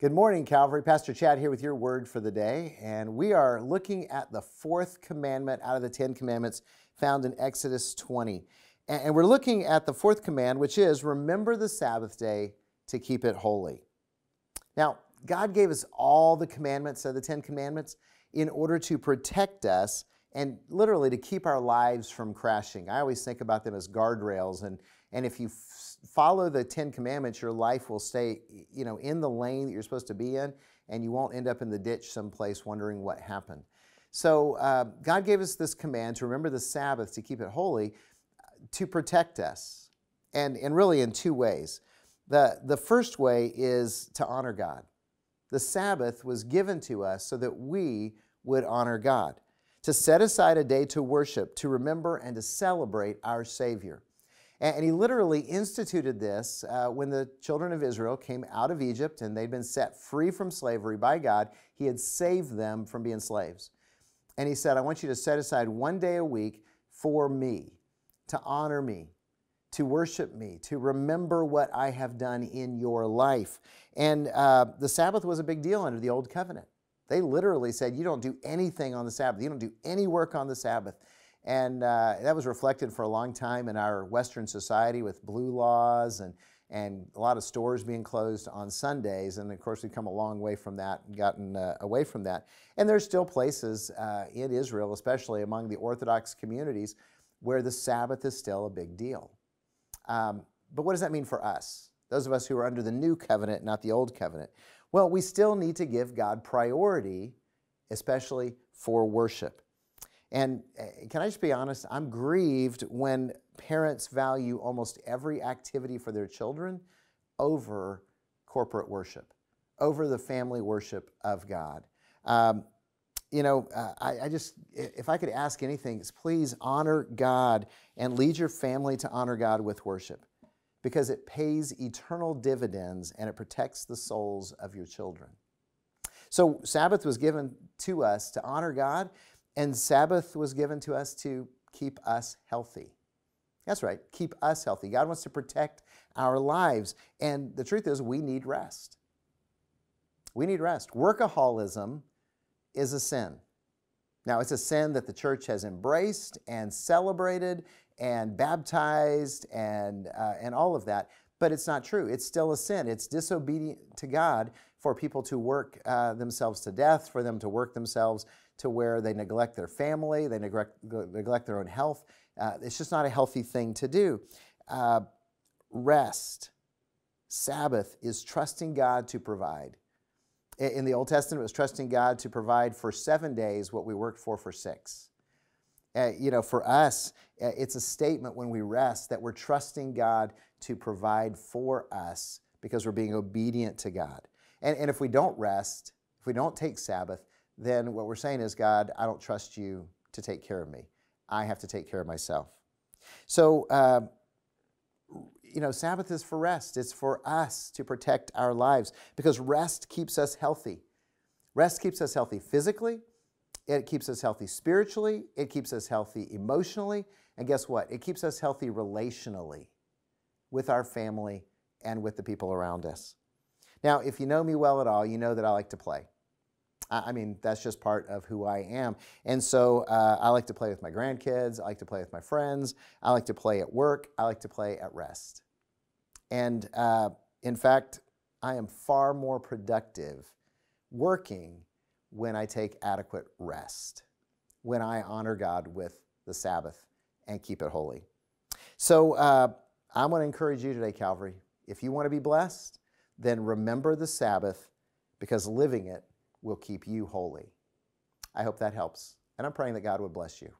Good morning, Calvary. Pastor Chad here with your word for the day. And we are looking at the fourth commandment out of the Ten Commandments found in Exodus 20. And we're looking at the fourth command, which is remember the Sabbath day to keep it holy. Now, God gave us all the commandments of the Ten Commandments in order to protect us and literally to keep our lives from crashing. I always think about them as guardrails. And, and if you follow the Ten Commandments, your life will stay, you know, in the lane that you're supposed to be in, and you won't end up in the ditch someplace wondering what happened. So uh, God gave us this command to remember the Sabbath, to keep it holy, to protect us, and, and really in two ways. The, the first way is to honor God. The Sabbath was given to us so that we would honor God, to set aside a day to worship, to remember, and to celebrate our Savior. And he literally instituted this uh, when the children of Israel came out of Egypt and they'd been set free from slavery by God. He had saved them from being slaves. And he said, I want you to set aside one day a week for me, to honor me, to worship me, to remember what I have done in your life. And uh, the Sabbath was a big deal under the Old Covenant. They literally said, You don't do anything on the Sabbath, you don't do any work on the Sabbath. And uh, that was reflected for a long time in our Western society with blue laws and, and a lot of stores being closed on Sundays. And of course, we've come a long way from that gotten uh, away from that. And there's still places uh, in Israel, especially among the Orthodox communities, where the Sabbath is still a big deal. Um, but what does that mean for us? Those of us who are under the new covenant, not the old covenant. Well, we still need to give God priority, especially for worship. And eh, can I just be honest? I'm grieved when parents value almost every activity for their children over corporate worship, over the family worship of God. Um, you know, uh, I, I, just, if I could ask anything, please honor God and lead your family to honor God with worship because it pays eternal dividends and it protects the souls of your children. So, Sabbath was given to us to honor God, and Sabbath was given to us to keep us healthy. That's right, keep us healthy. God wants to protect our lives. And the truth is, we need rest. We need rest. Workaholism is a sin. Now, it's a sin that the church has embraced and celebrated and baptized and, uh, and all of that, but it's not true. It's still a sin. It's disobedient to God for people to work uh, themselves to death, for them to work themselves to where they neglect their family, they neglect, neglect their own health. Uh, it's just not a healthy thing to do. Uh, rest, Sabbath, is trusting God to provide. In the Old Testament, it was trusting God to provide for seven days what we worked for for six. Uh, you know, for us, uh, it's a statement when we rest that we're trusting God to provide for us because we're being obedient to God. And, and if we don't rest, if we don't take Sabbath, then what we're saying is, God, I don't trust you to take care of me. I have to take care of myself. So, uh, you know, Sabbath is for rest. It's for us to protect our lives because rest keeps us healthy. Rest keeps us healthy physically, it keeps us healthy spiritually, it keeps us healthy emotionally, and guess what? It keeps us healthy relationally with our family and with the people around us. Now, if you know me well at all, you know that I like to play. I mean, that's just part of who I am. And so uh, I like to play with my grandkids. I like to play with my friends. I like to play at work. I like to play at rest. And uh, in fact, I am far more productive working when I take adequate rest, when I honor God with the Sabbath and keep it holy. So uh, I want to encourage you today, Calvary. If you want to be blessed, then remember the Sabbath because living it will keep you holy. I hope that helps, and I'm praying that God would bless you.